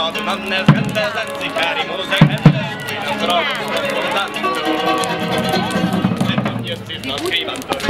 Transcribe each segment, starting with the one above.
rodem, mam ne zgrębę zęcy, kari muzyk, hendę, pójdę z rodem, z rodem, z rodem, z rodem, z rodem,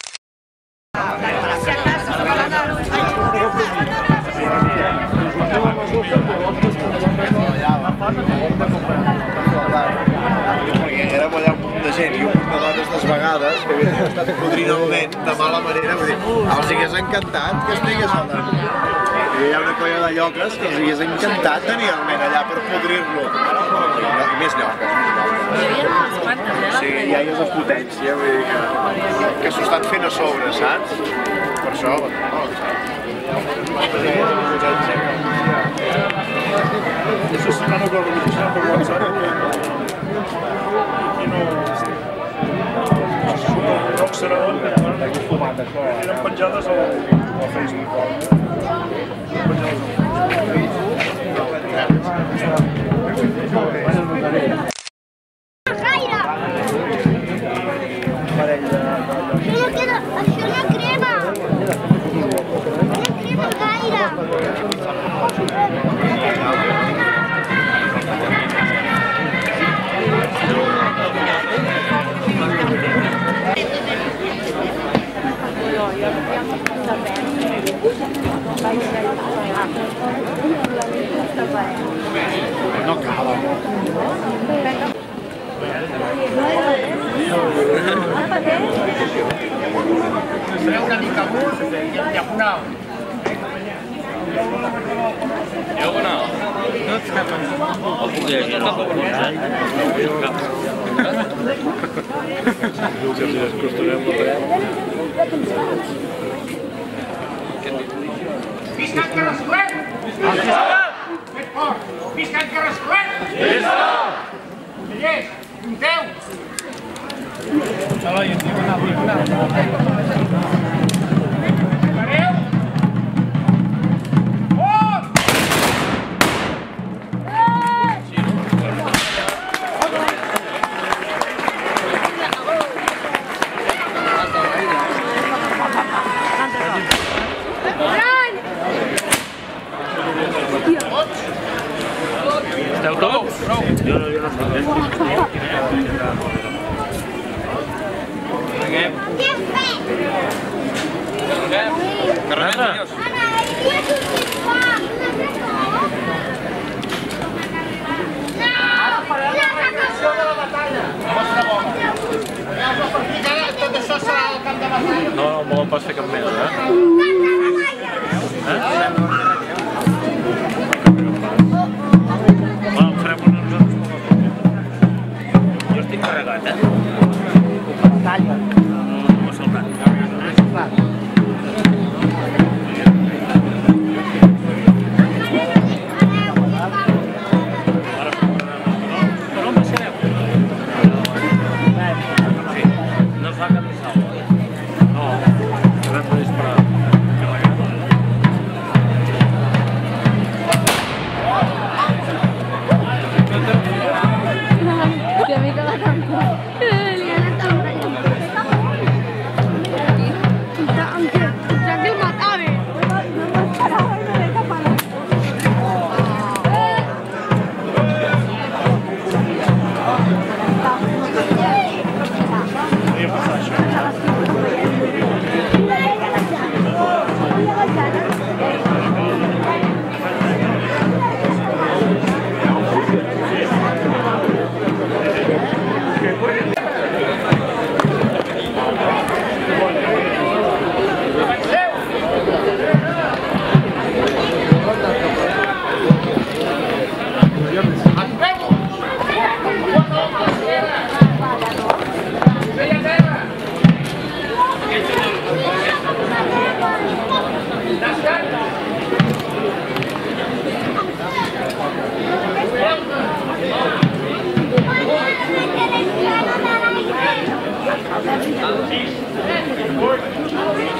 mala manera, vull dir, els hagués encantat que estigués allà. Hi ha una colla de lloques que els hagués encantat tenir el nen allà per podrir-lo. I més lloques. Hi havia unes quantes, eh? Sí, ja hi és de potència, vull dir que, que s'ho estan fent a sobre, saps? Per això, no, Eso es una organización por WhatsApp. Y no... Serà eren penjades al, al Facebook. Penjades Gaire! Visca el Carrascolet! Visca! Més fort! Visca el Carrascolet! Visca! Cellers, compteu! Pareu!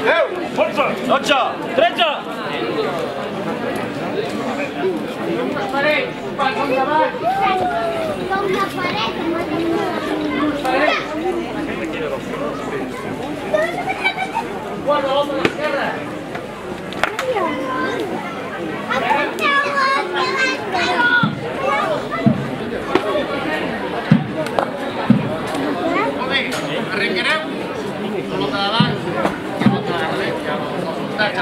에우! 벌써! 넣자! 그랬자! Guarda, 아, Entonces, recreamos a nuestra iglesia, a nuestra ¡Ay,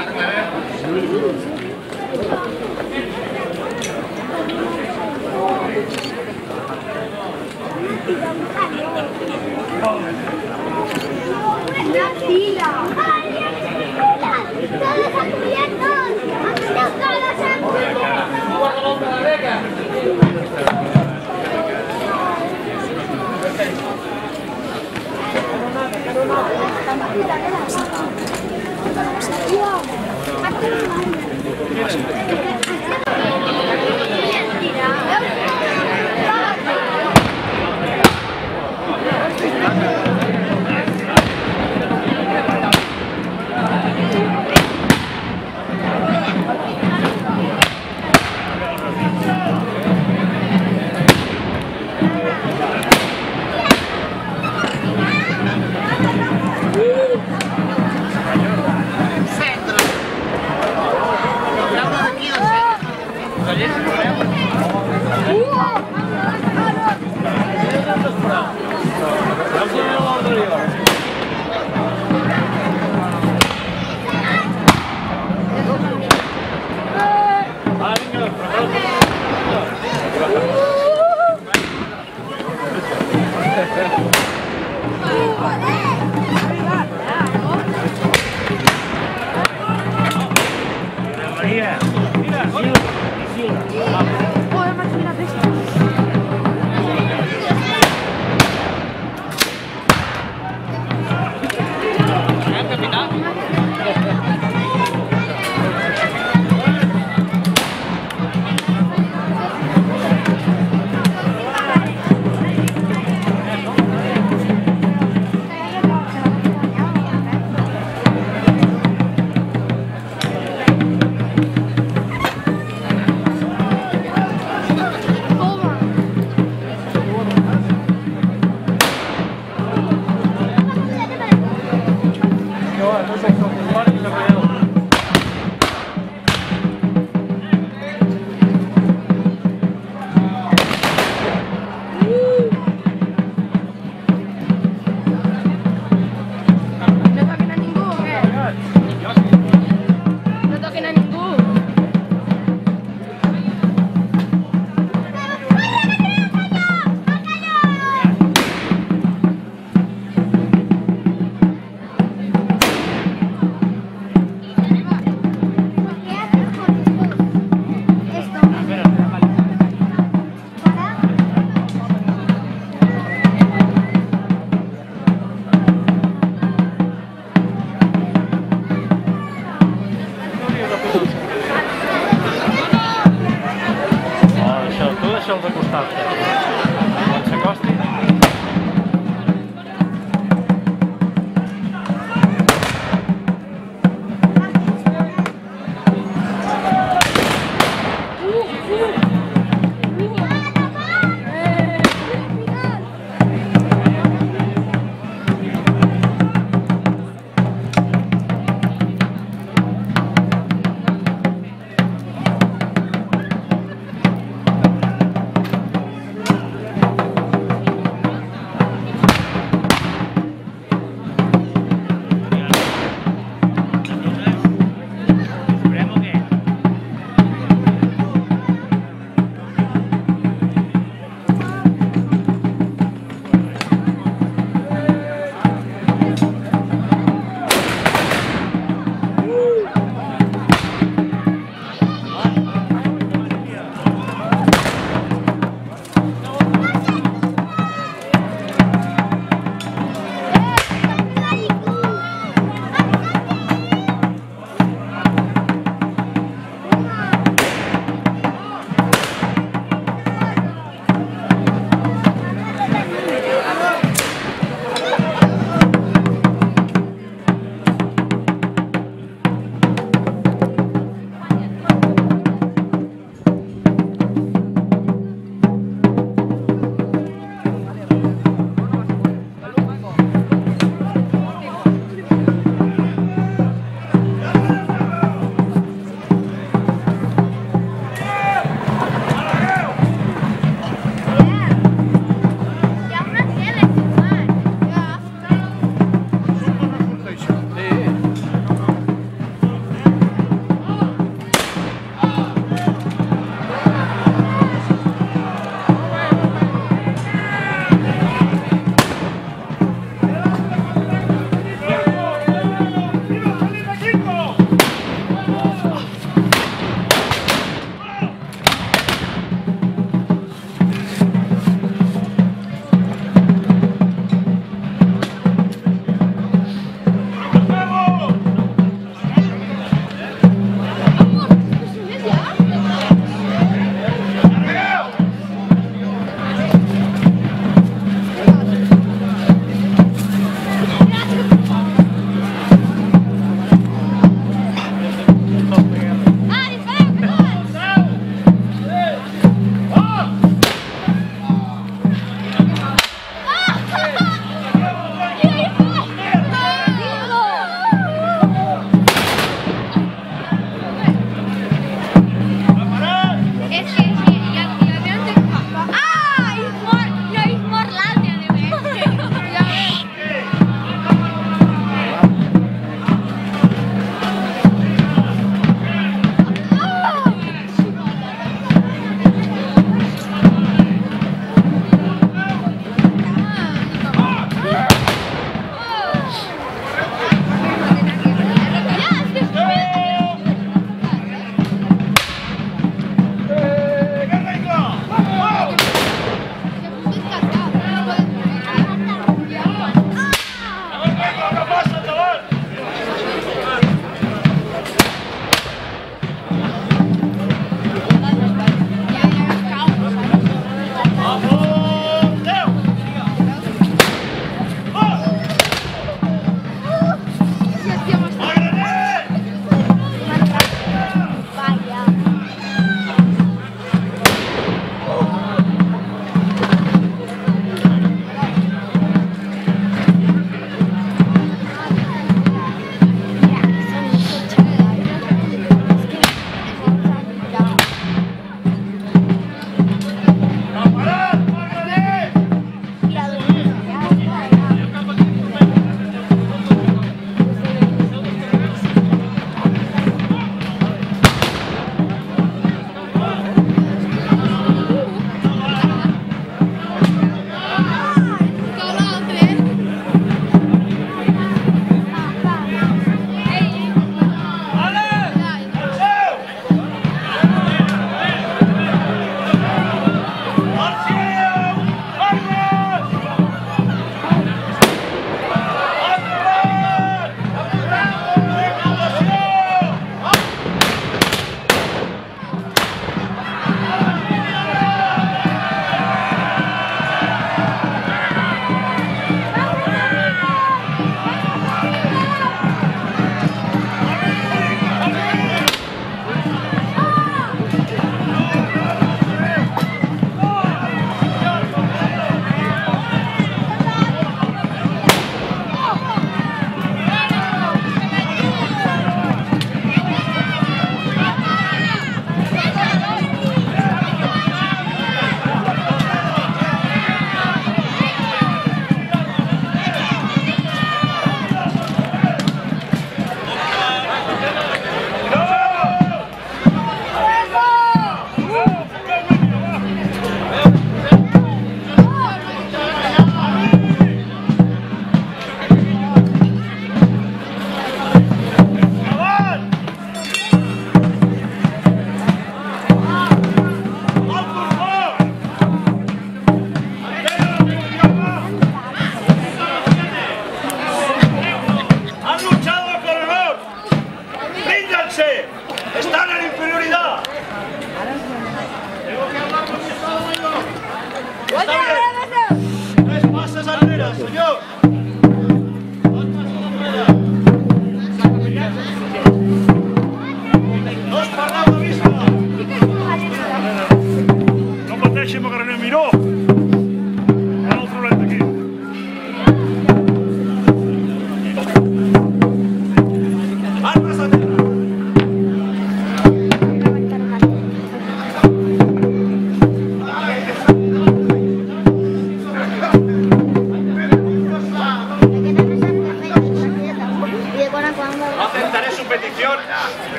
ya.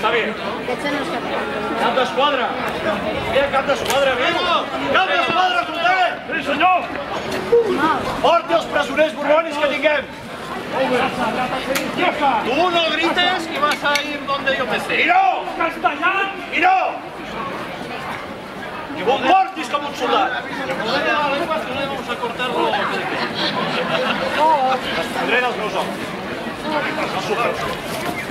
Está bien. Cap d'esquadra! Mira, cap d'esquadra, viu! Cap d'esquadra, escolteu! Sí, senyor! Porti els presoners borbonis que tinguem! Tú no grites y vas a ir donde yo me sé. Miró! Castellà! ¡Miró! Que vos portis com un soldat! Vamos a cortarlo. Tindré dels meus homes. No sofreu.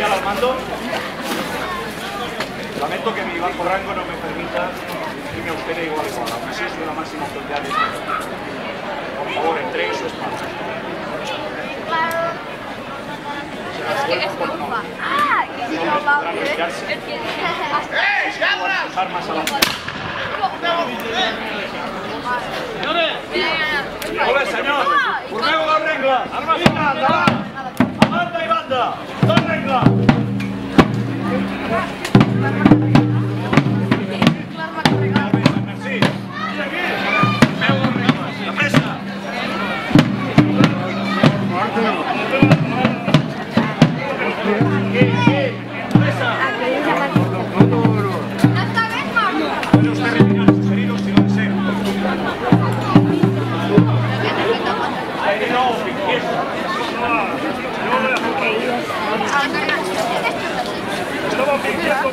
especial al. Lamento que mi bajo rango no me permita dirigirme a usted igual igual, aunque sí la máxima autoridad de Por favor, entregue su espalda. Se por. Ah, que no va a ¡Eh, armas a la ¡Señores! ¡Ole, señor! ¡Formemos la regla! ¡Armas y banda! ¡Banda y banda! Tot viejo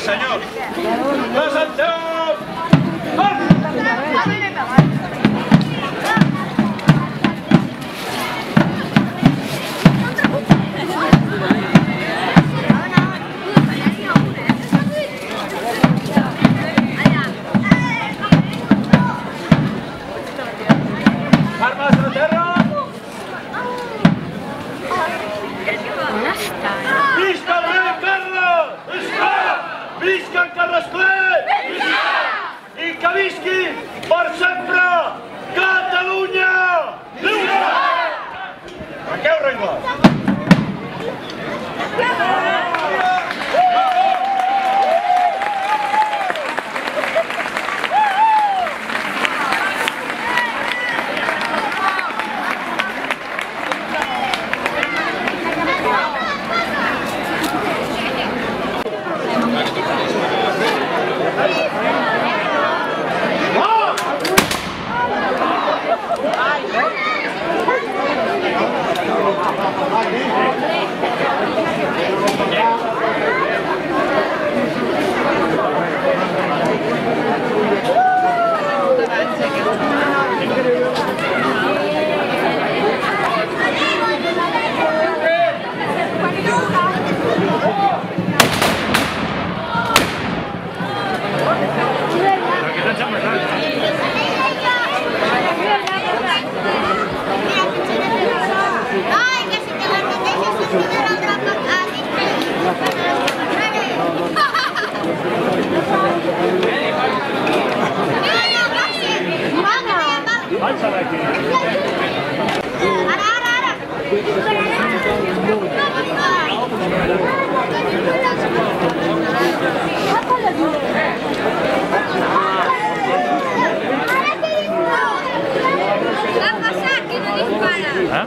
señor! な。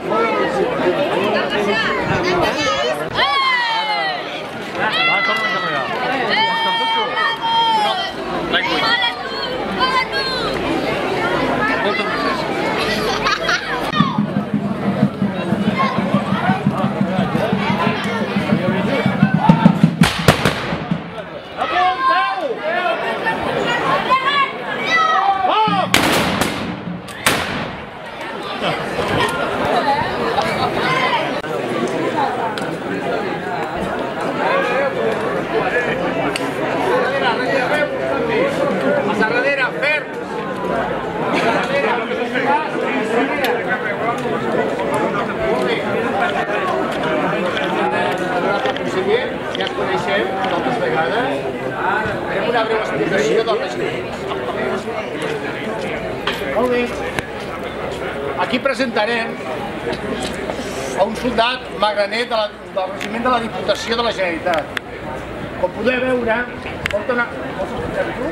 Vegada farem una breu explicació del regiment. Molt bé. Aquí presentarem a un soldat magraner de la, del regiment de la Diputació de la Generalitat. Com podeu veure, porta una... Vols explicar tu?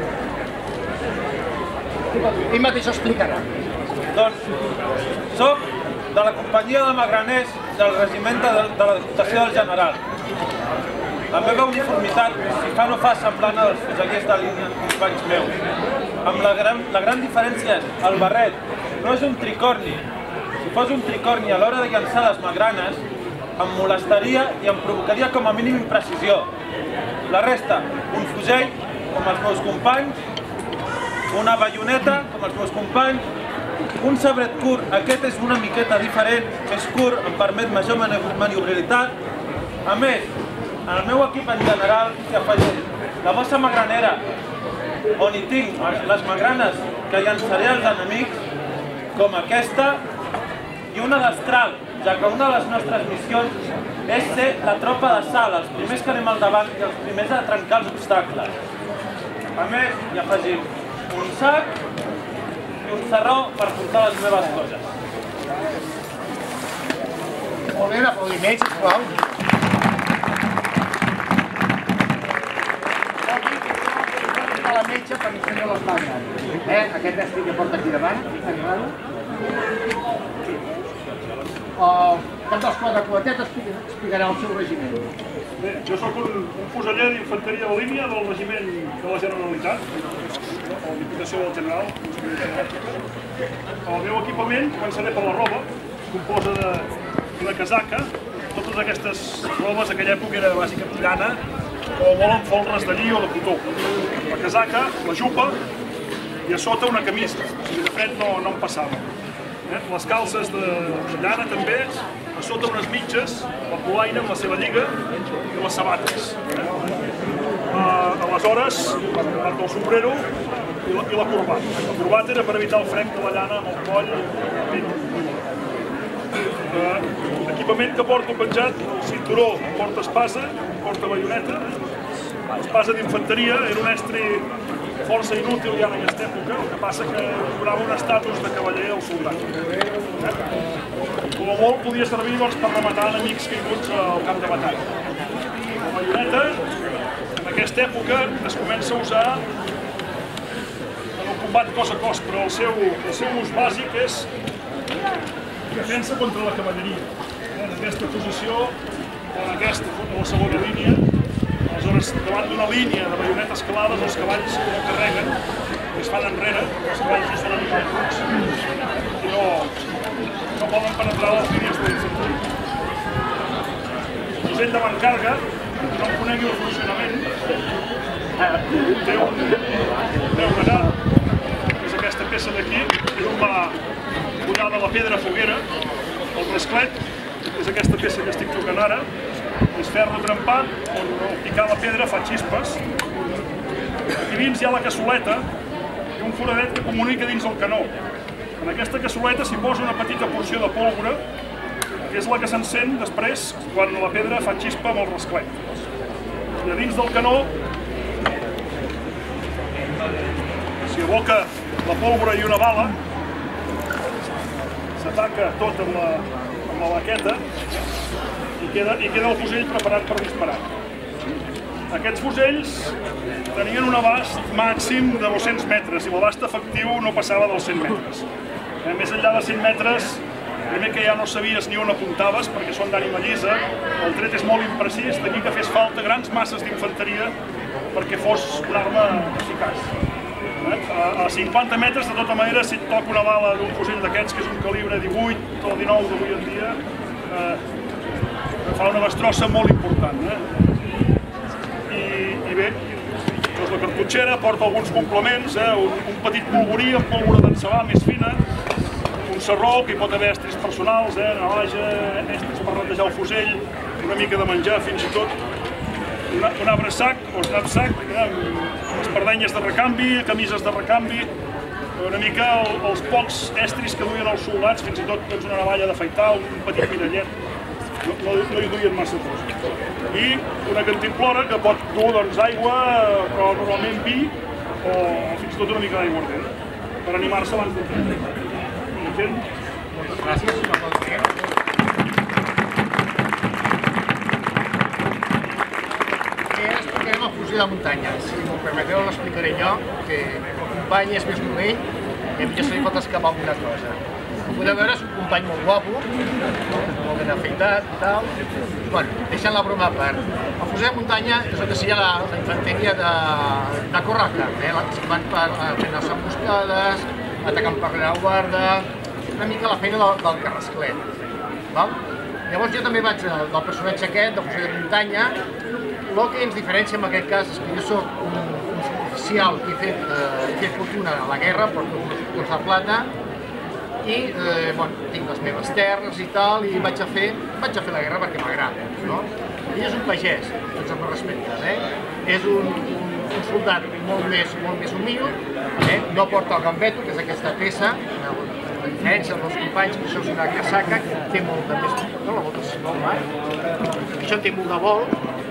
Ell mateix explicarà. Doncs soc de la companyia de magraners del regiment de, de la Diputació del General. La meva uniformitat, si fa no fa semblant als fusellers de línia companys meus. Amb la gran, la gran diferència és, el barret no és un tricorni. Si fos un tricorni a l'hora de llançar les magranes, em molestaria i em provocaria com a mínim imprecisió. La resta, un fusell, com els meus companys, una bayoneta, com els meus companys, un sabret curt, aquest és una miqueta diferent, més curt, em permet major mani- maniobrabilitat. A més, el meu equip en general s'hi afegeix la bossa magranera, on hi tinc les magranes que llançaré als enemics, com aquesta, i una destral, ja que una de les nostres missions és ser la tropa de sal, els primers que anem al davant i els primers a trencar els obstacles. A més, hi afegim un sac i un serró per portar les meves coses. Molt bé, l'aplaudiment, sisplau. Metge per encendre les mans. Eh? Aquest estri que porta aquí davant, enrado. El cap dels quatre explica- explicarà el seu regiment. Bé, jo sóc un, un fuseller d'infanteria de línia del regiment de la Generalitat, o la Diputació del General. El meu equipament, començaré per la roba, composa de casaca, totes aquestes robes d'aquella època era bàsicament llana, o amb folres de lli o de cotó. La casaca, la jupa, i a sota una camisa, o de fred no, no em passava. Eh? Les calces de llana també, a sota unes mitges, la polaina amb la seva lliga i les sabates. Eh? Uh, aleshores, part del sombrero i la, i la corbata. La corbata era per evitar el fred de la llana amb el coll ben uh, equipament que porto penjat, cinturó porta espasa, porta baioneta, l'espasa d'infanteria era un estri força inútil ja en aquesta època, el que passa que donava un estatus de cavaller al soldat. Eh? Com a molt podia servir doncs, per rematar enemics caiguts al camp de batalla. La baioneta, en aquesta època, es comença a usar en el combat cos a cos, però el seu, el seu ús bàsic és defensa contra la cavalleria. Eh, En aquesta posició, o en aquesta, a la segona línia, aleshores, davant d'una línia de baionetes calades, els cavalls no carreguen, es fan enrere, els cavalls no són animals i no, no poden penetrar les línies de l'infanteria. El fusell de Mancarga, que no conegui el funcionament, té un, té un que és aquesta peça d'aquí, és on va collada la pedra foguera, el rasclet, que és aquesta peça que estic tocant ara, és ferro trempat, on picar la pedra fa xispes, i dins hi ha la cassoleta i un foradet que comunica dins el canó. En aquesta cassoleta s'hi posa una petita porció de pólvora, que és la que s'encén després quan la pedra fa xispa amb el rasclet. I a dins del canó s'hi aboca la pólvora i una bala, s'ataca tot amb la, amb la baqueta i queda, i queda el fusell preparat per disparar. Aquests fusells tenien un abast màxim de 200 metres i l'abast efectiu no passava dels 100 metres. Eh, més enllà de 100 metres, primer que ja no sabies ni on apuntaves perquè són d'ànima llisa, el tret és molt imprecís, d'aquí que fes falta grans masses d'infanteria perquè fos una arma eficaç. A, a 50 metres, de tota manera, si et toca una bala d'un fusell d'aquests, que és un calibre 18 o 19 d'avui en dia, eh, fa una destrossa molt important. Eh? I, I bé, doncs la cartutxera porta alguns complements, eh? un, un petit polvorí amb pólvora d'encebar més fina, un serró que hi pot haver estris personals, eh? navaja, estris per netejar el fusell, una mica de menjar fins i tot, una, un abraçac o snapsac, eh? Amb espardenyes de recanvi, camises de recanvi, una mica el, els pocs estris que duien els soldats, fins i tot doncs, una navalla d'afaitar, un petit mirallet. no, no, no hi duien massa cosa. I una cantimplora que pot dur doncs, aigua, eh, però normalment vi o fins i tot una mica d'aigua ardent per animar-se abans de fer. M'entén? Gràcies, explicarem el fusió de muntanyes. Permeteu, l'explicaré jo, que el company és més novell i ja se li pot escapar alguna cosa. Com podeu veure, és un company molt guapo, molt ben afeitat i tal. Bueno, deixant la broma a part. El fusió de muntanya és el que seria la, la infanteria de, de camp, eh? que van per, eh, fent les emboscades, atacant per rereguarda, una mica la feina del, del carrasclet. Val? Llavors jo també vaig del, del personatge aquest, de fusió de muntanya, el que ens diferencia en aquest cas és que jo soc un, un oficial que he fet, eh, he fet fortuna a la guerra, curs de plata, i eh, bueno, tinc les meves terres i tal, i vaig a fer, vaig a fer la guerra perquè m'agrada. No? Ell és un pagès, tots em respecten, eh? és un, un, un soldat molt més, molt més humil, eh? no porta el gambeto, que és aquesta peça, a diferència dels companys, que això és una casaca que té molt de més... No, la volta és molt eh? Això té molt de vol,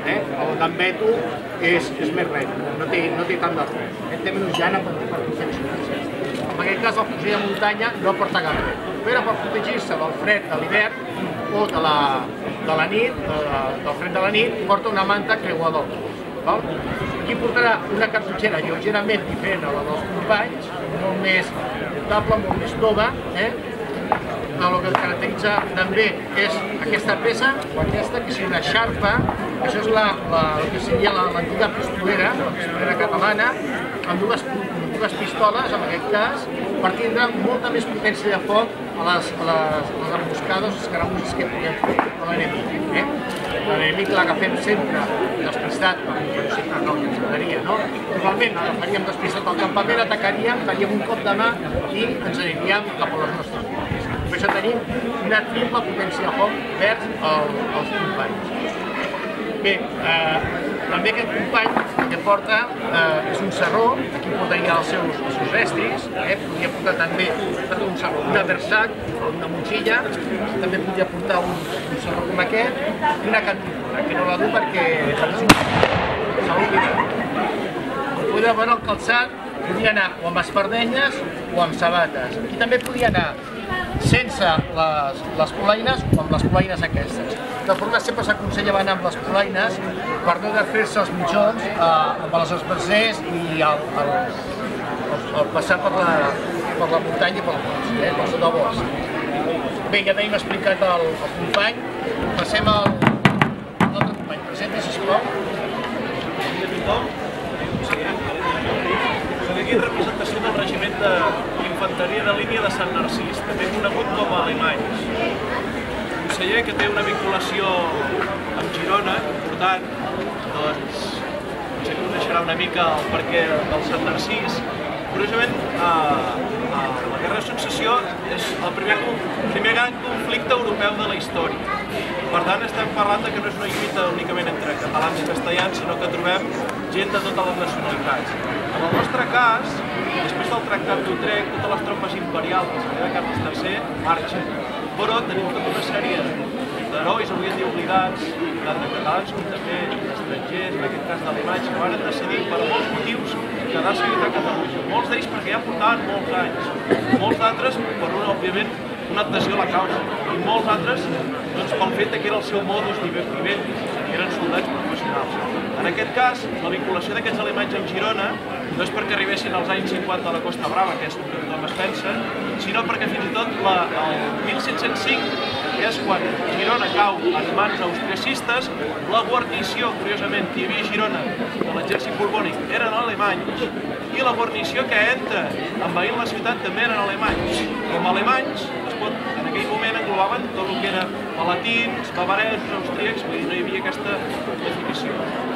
eh? el gambeto és, és més ret, no té, no té tant de res, eh? té menys llana per, per protegir-se. En aquest cas, el fusil de muntanya no porta gambeto, però per protegir-se del fred de l'hivern o de la, de la nit, eh, del fred de la nit, porta una manta creuador. Val? Aquí portarà una cartutxera lleugerament diferent a la dels companys, molt més portable, molt més tova, eh? el que caracteritza també és aquesta peça, o aquesta, que és una xarpa, això és la, la, el que seria la- l'antiga pistolera, la pistolera catalana, amb dues, dues pistoles, en aquest cas, per tindre molta més potència de foc a les, a les, a les emboscades, les escaramusses que podem fer a l'enemic. Eh? L'enemic l'agafem sempre despistat, però sempre no, que ens agradaria, no? Normalment agafaríem despistat al campament, atacaríem, faríem un cop de mà i ens aniríem cap a les nostres portes. Per això tenim una triple potència de foc vers el, els companys. Bé, eh, també aquest company que porta eh, és un serró, aquí portaria els seus, estris, eh, podria portar també un serró, una versac o una motxilla, també podria portar un, serró com aquest i una cantimplora, que no la du perquè Com podeu veure el calçat, podia anar o amb espardenyes o amb sabates. I també podia anar sense les, les polaines o amb les polaines aquestes. De forma sempre s'aconsella anar amb les polaines per no de fer-se els mitjons eh, amb els esbarzers i el, el, el, el passar per la, per la muntanya i pel bosc, eh, per sota bosc. Bé, ja tenim explicat el, el company, passem al l'altre company. Presenti, sisplau. Soc aquí en representació del regiment d'infanteria de línia de Sant Narcís, també conegut com a Alemanys. Conseller que té una vinculació amb Girona important, doncs potser coneixerà una mica el perquè del Sant Narcís. Curiosament, a, a la Guerra de Successió és el primer, primer gran conflicte europeu de la història. Per tant, estem parlant de que no és una lluita únicament entre catalans i castellans, sinó que trobem gent de totes les nacionalitats. En el nostre cas, després del Tractat d'Utrecht, totes les tropes imperials de Carles III marxen. Però tenim tota una sèrie d'herois, avui en dia oblidats, tant de catalans com també estrangers, en aquest cas d'alemanys, que van decidir per molts motius quedar-se a Catalunya. Molts d'ells perquè ja portaven molts anys, molts d'altres per una, òbviament, una adhesió a la causa, i molts altres doncs, pel fet que era el seu modus vivendi, que eren soldats professionals. En aquest cas, la vinculació d'aquests alemanys amb Girona no és perquè arribessin als anys 50 a la Costa Brava, que és el que tothom es pensa, sinó perquè fins i tot la, el 1705 que és quan Girona cau en mans austriacistes, la guarnició, curiosament, que hi havia a Girona de l'exèrcit borbònic eren alemanys, i la guarnició que entra envaint la ciutat també eren alemanys. Com alemanys, es pot, en aquell moment englobaven tot el que era palatins, bavaresos, austríacs, vull dir, no hi havia aquesta definició.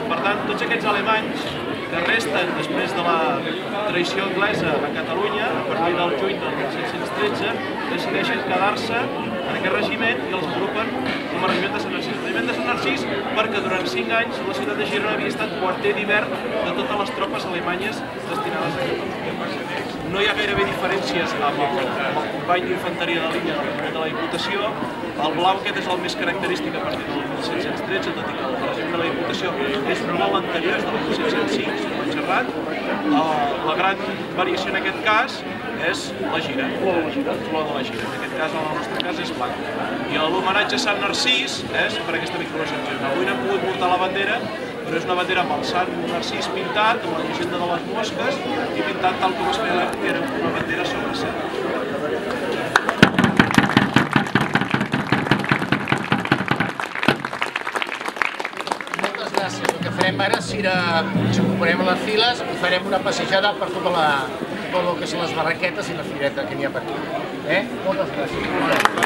Per tant, tots aquests alemanys que resten després de la traïció anglesa a Catalunya, a partir del juny del 1713, decideixen quedar-se en aquest regiment i els agrupen com a regiment de Sant Narcís. regiment de Sant Narcís perquè durant 5 anys la ciutat de Girona havia estat quarter d'hivern de totes les tropes alemanyes destinades a Catalunya. No hi ha gairebé diferències amb el, amb el company d'infanteria de línia de la Diputació. El blau aquest és el més característic a partir del 1713, tot i que el regiment de la Diputació és molt anterior, és del 1705, si no he xerrat. Uh, la gran variació en aquest cas és la gira, color de la gira. En aquest cas, en el nostre cas, és blanc. I l'homenatge a Sant Narcís és per aquesta Girona. Avui no hem pogut portar la bandera, però és una bandera amb el Sant Narcís pintat, amb la llegenda de les mosques, i pintat tal com es feia que era una bandera sobre. Moltes gràcies. El que farem ara serà, ens ocuparem les files i farem una passejada per tota la, tot el que són les barraquetes i la fireta que n'hi ha per aquí. Eh? Moltes gràcies.